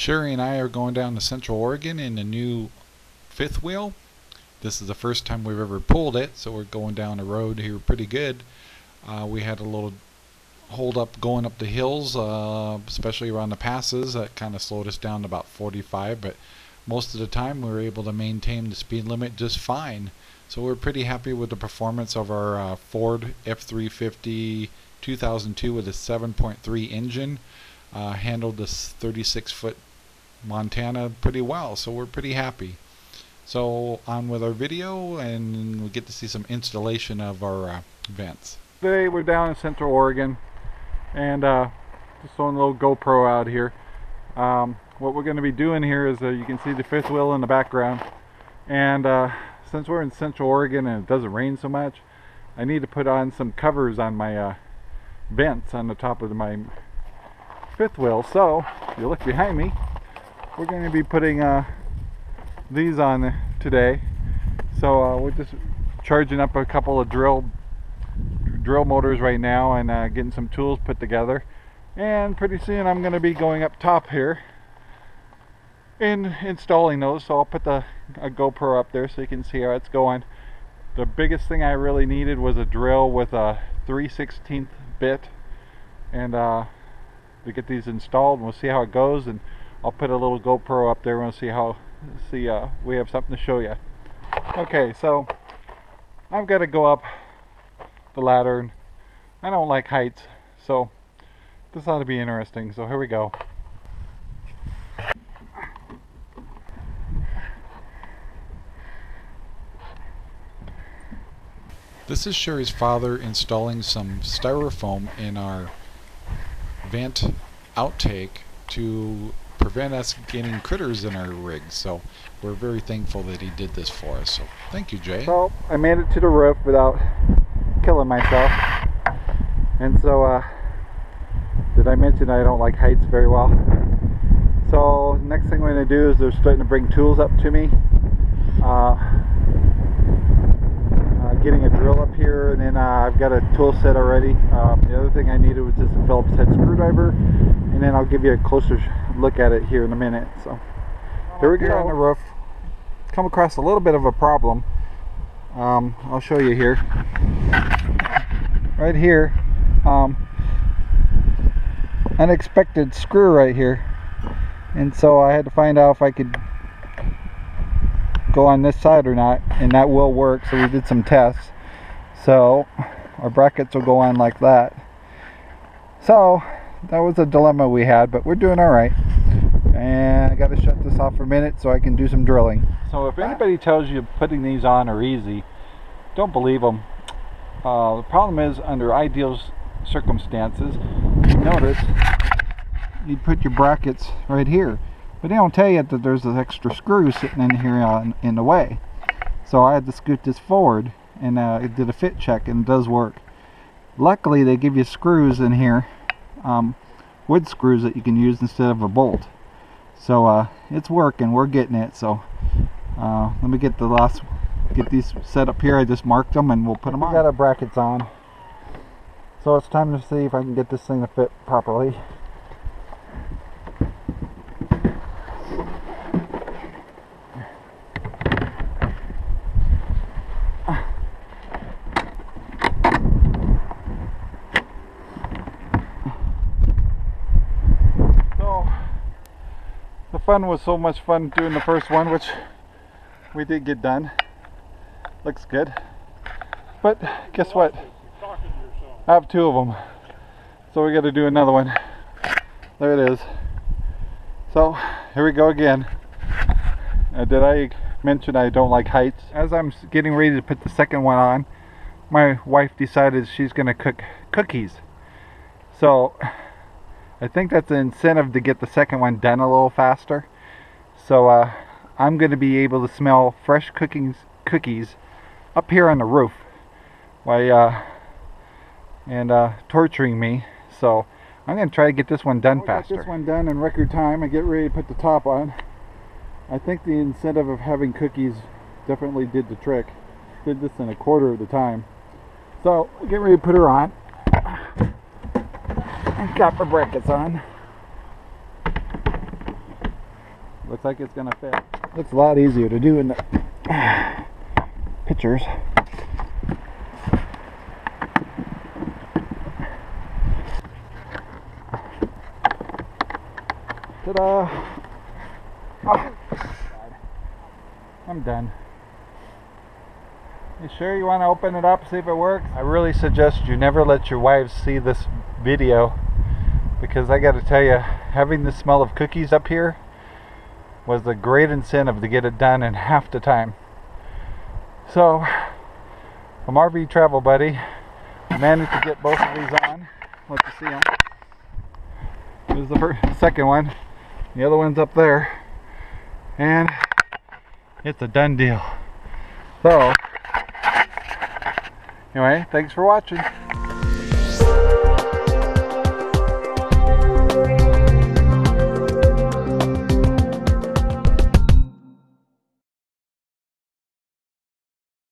Sherry and I are going down to Central Oregon in a new fifth wheel. This is the first time we've ever pulled it, so we're going down the road here pretty good. Uh, we had a little hold up going up the hills, uh, especially around the passes. That kind of slowed us down to about 45, but most of the time we were able to maintain the speed limit just fine. So we're pretty happy with the performance of our uh, Ford F350 2002 with a 7.3 engine. Uh, handled this 36 foot Montana pretty well, so we're pretty happy. So on with our video and we get to see some installation of our uh, vents. Today we're down in Central Oregon and uh, just throwing a little GoPro out here. Um, what we're going to be doing here is uh, you can see the fifth wheel in the background and uh, since we're in Central Oregon and it doesn't rain so much I need to put on some covers on my uh, vents on the top of my fifth wheel so you look behind me we're going to be putting uh, these on today. So uh, we're just charging up a couple of drill drill motors right now and uh, getting some tools put together. And pretty soon I'm going to be going up top here and installing those. So I'll put the GoPro up there so you can see how it's going. The biggest thing I really needed was a drill with a 3 16th bit. And uh, to get these installed and we'll see how it goes. And I'll put a little GoPro up there and see how see uh, we have something to show you okay so I've got to go up the ladder and I don't like heights so this ought to be interesting so here we go. This is Sherry's father installing some styrofoam in our vent outtake to prevent us getting critters in our rig. So we're very thankful that he did this for us. So thank you, Jay. So I made it to the roof without killing myself. And so, uh, did I mention I don't like heights very well? So next thing we're going to do is they're starting to bring tools up to me. Uh, getting a and then uh, I've got a tool set already. Um, the other thing I needed was just a Phillips head screwdriver and then I'll give you a closer look at it here in a minute. So here we go on the roof. Come across a little bit of a problem. Um, I'll show you here. Right here, um, unexpected screw right here. And so I had to find out if I could go on this side or not and that will work so we did some tests so our brackets will go on like that. So that was a dilemma we had but we're doing all right. And I got to shut this off for a minute so I can do some drilling. So if anybody tells you putting these on are easy don't believe them uh, the problem is under ideal circumstances notice you put your brackets right here. But they don't tell you that there's an extra screw sitting in here uh, in, in, the way. So I had to scoot this forward and uh, it did a fit check and it does work. Luckily they give you screws in here, um, wood screws that you can use instead of a bolt. So uh, it's working, we're getting it. So uh, let me get the last, get these set up here. I just marked them and we'll put them on. We got our brackets on. So it's time to see if I can get this thing to fit properly. Fun was so much fun doing the first one, which we did get done. Looks good. But guess what? I have two of them. So we got to do another one. There it is. So here we go again. Uh, did I mention I don't like heights? As I'm getting ready to put the second one on, my wife decided she's going to cook cookies. So I think that's an incentive to get the second one done a little faster. So uh, I'm going to be able to smell fresh cookings, cookies up here on the roof while uh, and uh, torturing me. So I'm going to try to get this one done faster. this one done in record time and get ready to put the top on. I think the incentive of having cookies definitely did the trick. Did this in a quarter of the time. So get ready to put her on. Got my brackets on. Looks like it's gonna fit. Looks a lot easier to do in the pictures. Ta-da! Oh. I'm done. You sure you want to open it up, see if it works? I really suggest you never let your wives see this video because I got to tell you, having the smell of cookies up here was a great incentive to get it done in half the time. So, from RV Travel Buddy, managed to get both of these on. Let you see them. Here's the first, second one. The other one's up there. And it's a done deal. So, anyway, thanks for watching.